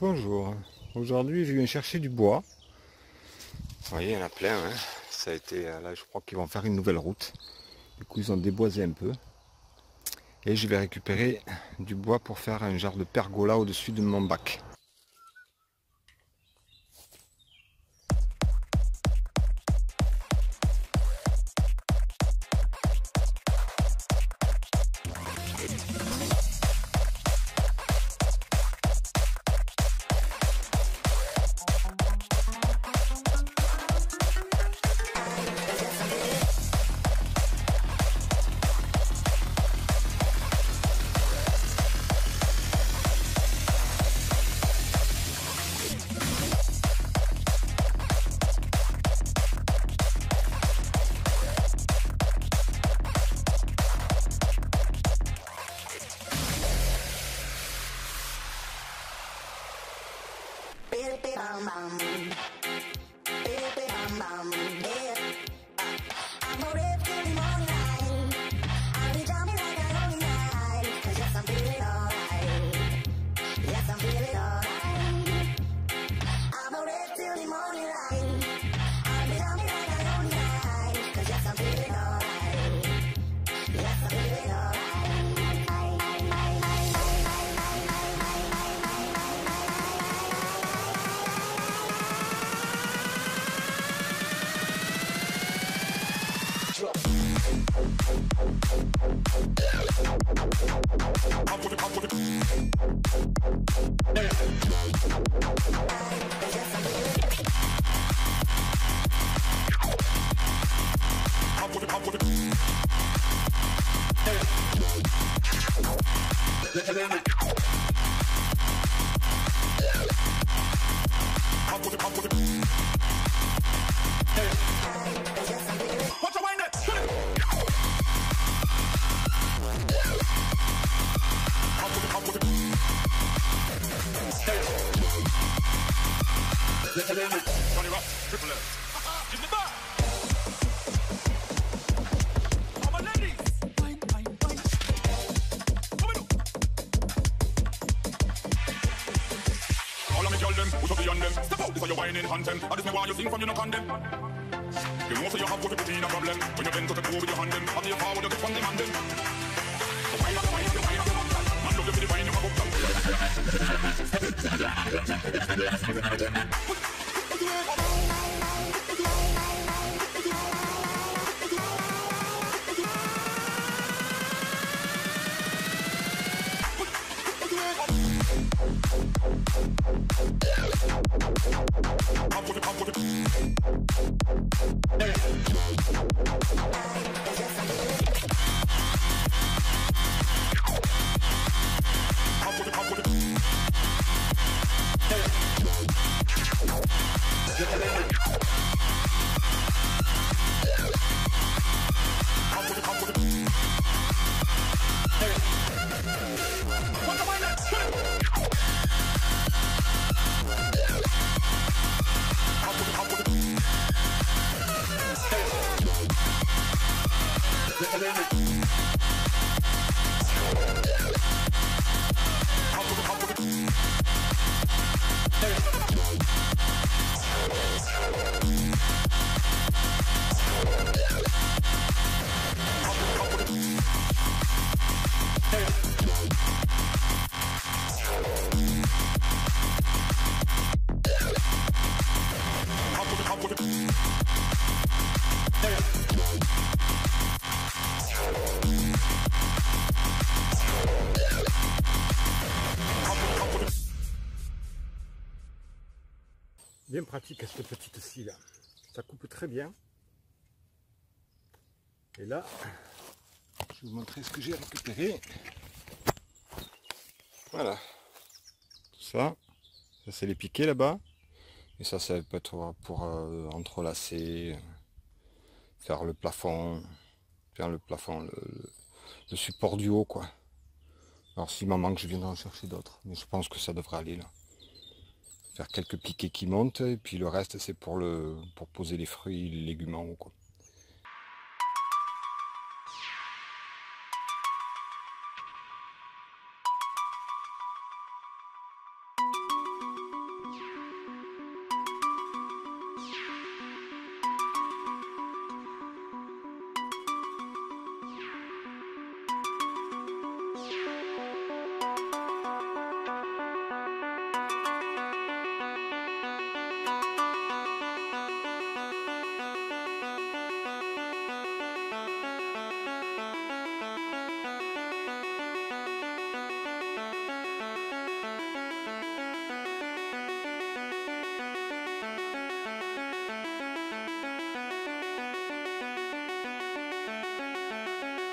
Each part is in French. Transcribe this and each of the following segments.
Bonjour. Aujourd'hui, je viens chercher du bois. Vous voyez, il y en a plein. hein. Ça a été euh, là, je crois qu'ils vont faire une nouvelle route. Du coup, ils ont déboisé un peu. Et je vais récupérer du bois pour faire un genre de pergola au-dessus de mon bac. to limit. É them, up the on them. Step out, this is your whining anthem. And this me why you sing from you no condemn. You know so you have what you put in a problem. When you bend to the toe with your hand them, after you forward you get from them and them. So Get a little Bien pratique cette petite scie là. Ça coupe très bien. Et là, je vais vous montrer ce que j'ai récupéré. Voilà. Tout ça. Ça c'est les piquets là-bas. Et ça, ça peut être pour euh, entrelacer, faire le plafond, faire le plafond, le support du haut quoi. Alors s'il m'en manque, je viendrai en chercher d'autres. Mais je pense que ça devrait aller là quelques piquets qui montent et puis le reste c'est pour le pour poser les fruits les légumes en haut quoi.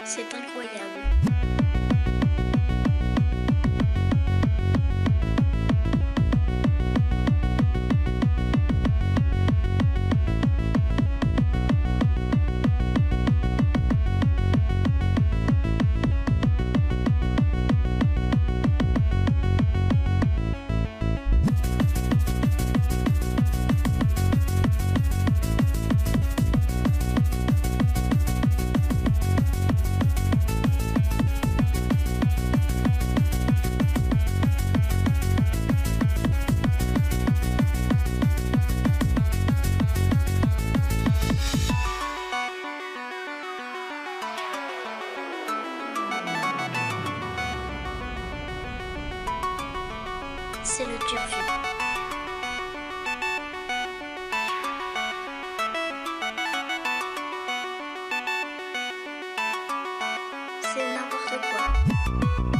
C'est incroyable.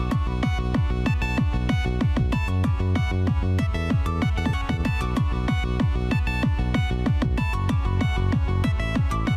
Thank you.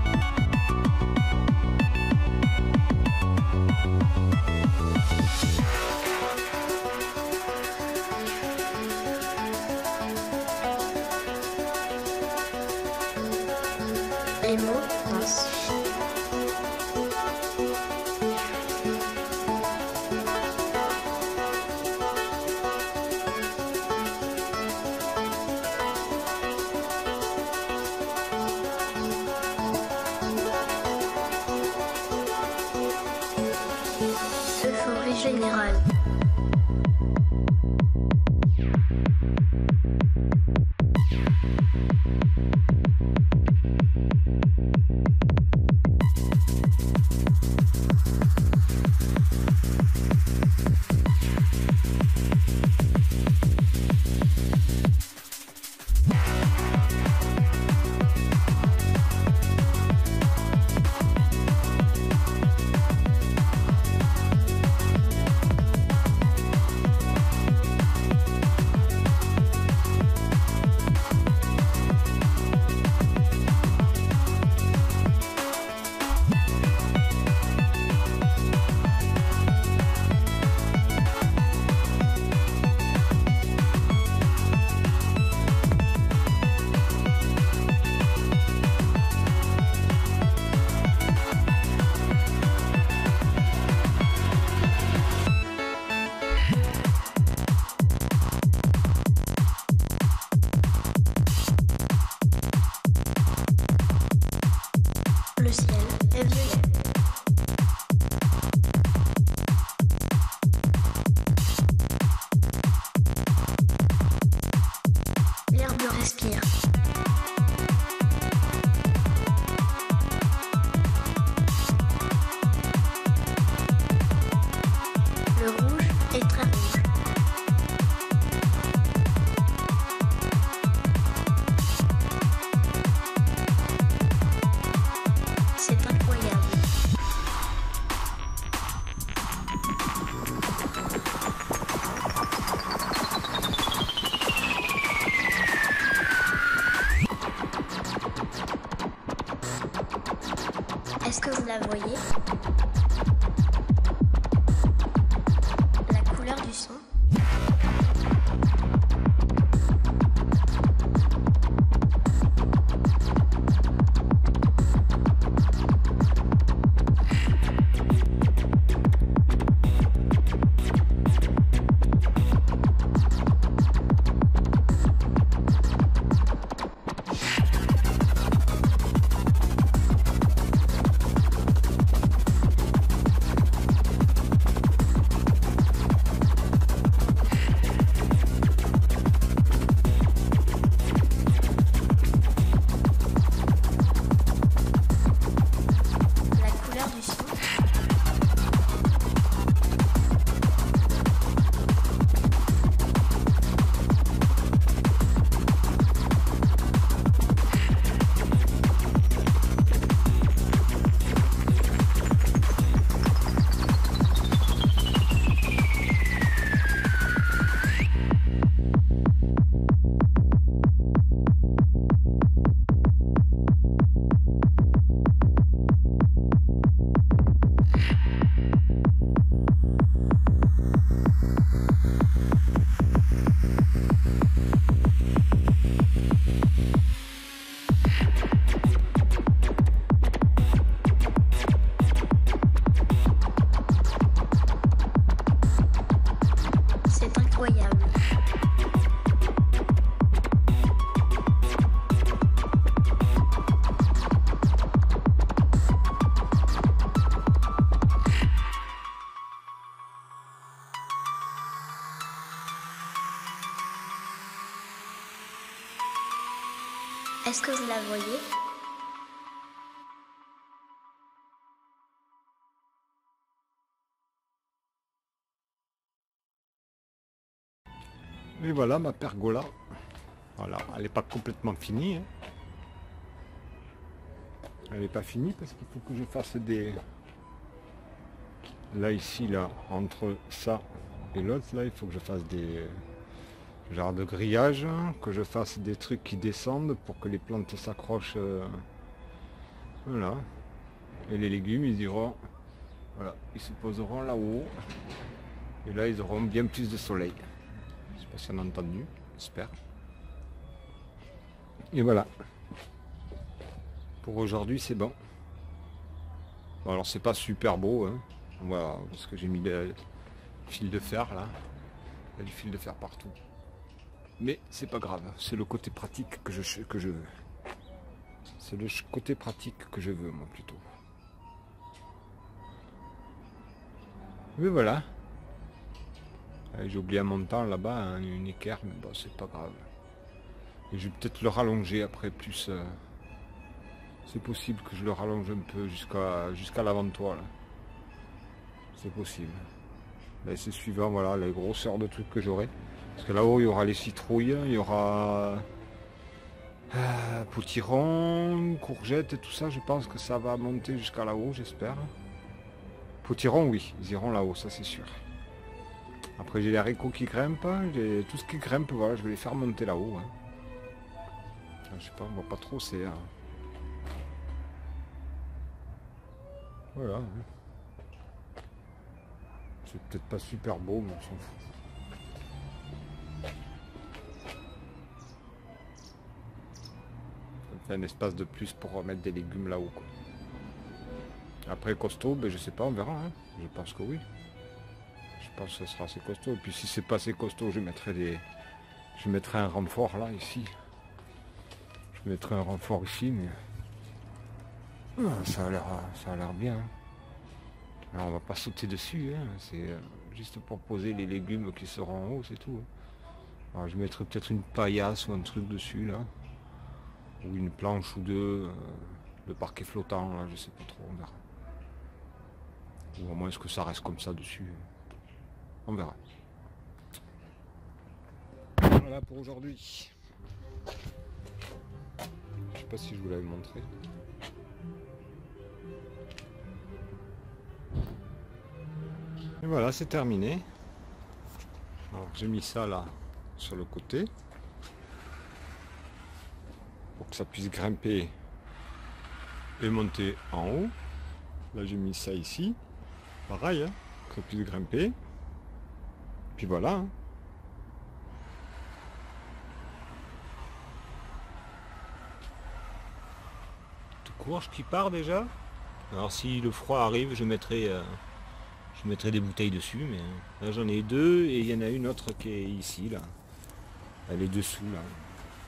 Est-ce que vous la voyez? La voyez? Et voilà ma pergola. Voilà, elle n'est pas complètement finie. hein. Elle n'est pas finie parce qu'il faut que je fasse des... Là, ici, là, entre ça et l'autre, là, il faut que je fasse des... Genre de grillage, que je fasse des trucs qui descendent pour que les plantes s'accrochent. euh, Voilà. Et les légumes, ils iront... Voilà, ils se poseront là-haut. Et là, ils auront bien plus de soleil. Je sais pas si on a entendu, j'espère. Et voilà. Pour aujourd'hui, c'est bon. Bon, alors c'est pas super beau, hein. Voilà, parce que j'ai mis le fil de fer là. Il y a du fil de fer partout. Mais c'est pas grave, c'est le côté pratique que je, que je veux. C'est le côté pratique que je veux, moi, plutôt. Mais voilà. Euh, J'ai oublié un montant là-bas, hein, une équerre, mais bon, c'est pas grave. Et je vais peut-être le rallonger après plus. euh, C'est possible que je le rallonge un peu jusqu'à jusqu'à l'avant-toit. là. C'est possible. Mais c'est suivant, voilà, les grosseurs de trucs que j'aurai. Parce que là-haut, il y aura les citrouilles, il y aura euh, potiron, courgettes et tout ça. Je pense que ça va monter jusqu'à là-haut, j'espère. Potiron, oui, ils iront là-haut, ça c'est sûr. Après, j'ai les haricots qui grimpent, j'ai tout ce qui grimpe, voilà, je vais les faire monter là-haut. hein. Ah, Je sais pas, on voit pas trop, c'est... euh, Voilà. hein. C'est peut-être pas super beau, mais on s'en fout. Un espace de plus pour remettre des légumes là-haut. Après costaud, ben, je sais pas, on verra. hein. Je pense que oui. Je pense que ce sera assez costaud. Et puis si c'est pas assez costaud, je mettrai des. Je mettrai un renfort là, ici. Je mettrai un renfort ici, mais. Ah, ça a l'air ça a l'air bien. hein. On va pas sauter dessus, hein. c'est euh, juste pour poser les légumes qui seront en haut, c'est tout. hein. Je mettrai peut-être une paillasse ou un truc dessus là. Ou une planche ou deux. euh, le parquet flottant là, je sais pas trop, on verra. Ou au moins est-ce que ça reste comme ça dessus? On verra. Voilà pour aujourd'hui. Je sais pas si je vous l'avais montré. Et voilà, c'est terminé. Alors j'ai mis ça là sur le côté pour que ça puisse grimper et monter en haut. Là j'ai mis ça ici. Pareil, hein, que ça puisse grimper. Puis voilà. hein. Tout courge qui part déjà? Alors si le froid arrive, je mettrai, euh, je mettrai des bouteilles dessus, mais euh, là j'en ai deux et il y en a une autre qui est ici là. Elle est dessous là.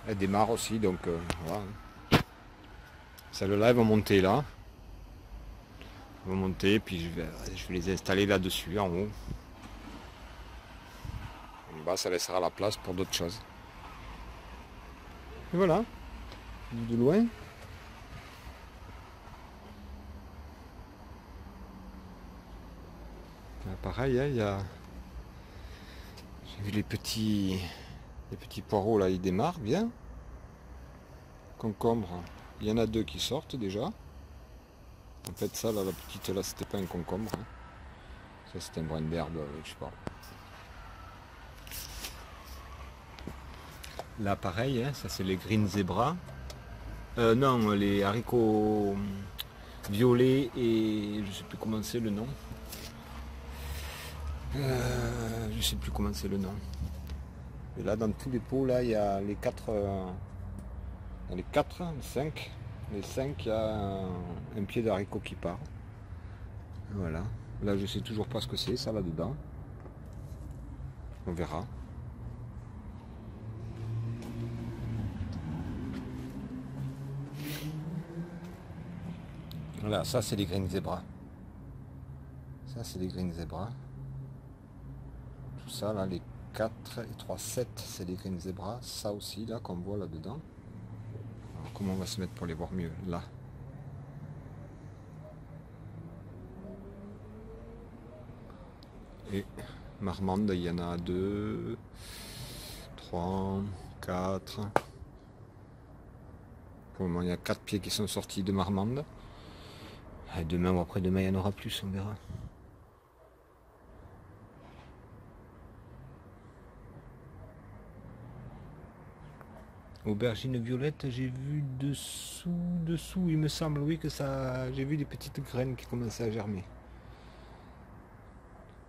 Elle démarre aussi donc euh, voilà. Celle-là elle va monter là. Elle va monter puis je vais, je vais les installer là-dessus en haut. En bas ça laissera la place pour d'autres choses. Et voilà. De loin. Ah, Pareil, hein, il y a. J'ai vu les petits. Les petits poireaux là, ils démarrent bien. Concombre, il y en a deux qui sortent déjà. En fait, ça là, la petite là, c'était pas un concombre. hein. Ça, c'était un brin d'herbe, je sais pas. Là, pareil, hein, ça c'est les green zebra. Euh, non, les haricots violets et je sais plus comment c'est le nom. Euh, je sais plus comment c'est le nom. Et là, dans tous les pots, là, il y a les quatre. euh, dans les quatre, les cinq. Les cinq, il y a un, pied d'haricot qui part. Voilà. Là, je sais toujours pas ce que c'est, ça là-dedans. On verra. Voilà, ça c'est les green zebra. Ça c'est les green zebra. Tout ça là, les 4 et 3, 7, c'est les green zebra. Ça aussi là qu'on voit là-dedans. Comment on va se mettre pour les voir mieux. Là? Et Marmande, il y en a deux, trois, quatre. Pour le moment, il y a quatre pieds qui sont sortis de Marmande. Et demain ou après-demain, il y en aura plus, on verra. Aubergine violette, j'ai vu dessous, dessous, il me semble, oui, que ça. J'ai vu des petites graines qui commençaient à germer.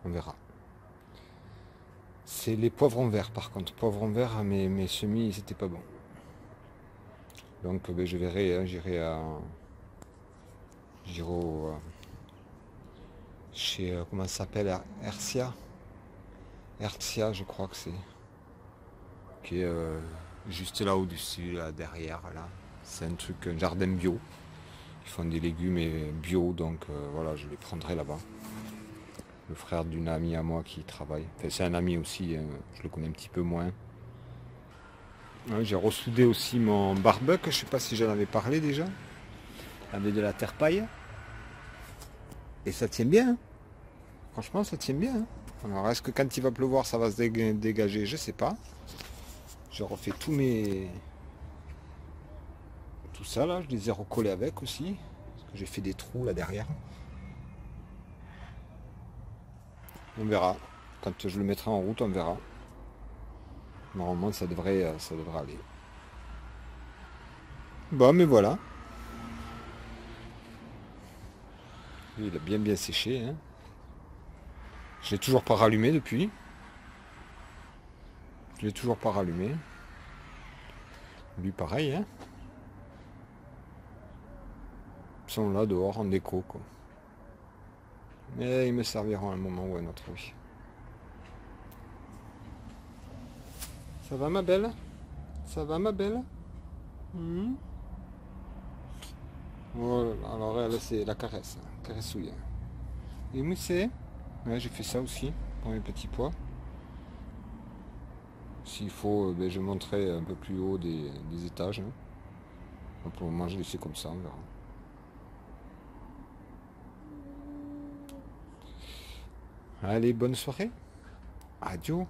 On verra. C'est les poivrons verts par contre. Poivrons verts, mais mes semis, c'était pas bon. Donc ben, je verrai, hein, j'irai à. J'irai euh, chez. euh, comment ça s'appelle Hercia? Hercia, je crois que c'est. Qui euh, juste là au-dessus, là derrière, là. C'est un truc, un jardin bio. Ils font des légumes et bio, donc euh, voilà, je les prendrai là-bas. Le frère d'une amie à moi qui travaille. C'est un ami aussi, hein, je le connais un petit peu moins. Ouais, J'ai ressoudé aussi mon barbecue, je sais pas si j'en avais parlé déjà. Avec de la terre paille. Et ça tient bien. hein. Franchement, ça tient bien. hein. Alors, est-ce que quand il va pleuvoir, ça va se dég- dégager? Je sais pas. Je refais tous mes... Tout ça là, je les ai recollés avec aussi. Parce que j'ai fait des trous là derrière. On verra. Quand je le mettrai en route, on verra. Normalement, ça devrait, euh, ça devrait aller. Bon, mais voilà. Il a bien bien séché. Hein. Je l'ai toujours pas rallumé depuis. Je l'ai toujours pas rallumé. Lui, pareil. Hein. Ils sont là dehors en déco. Quoi. Mais ils me serviront à un moment ou à un autre, oui. Ça va ma belle? Ça va ma belle? Voilà, alors elle c'est la caresse, hein, caressouille. Et moi c'est Ouais, j'ai fait ça aussi pour mes petits pois. S'il faut, euh, ben, je monterai un peu plus haut des, étages. hein. Donc, Pour le moment, je laisse comme ça, on verra. Allez, bonne soirée. Adieu.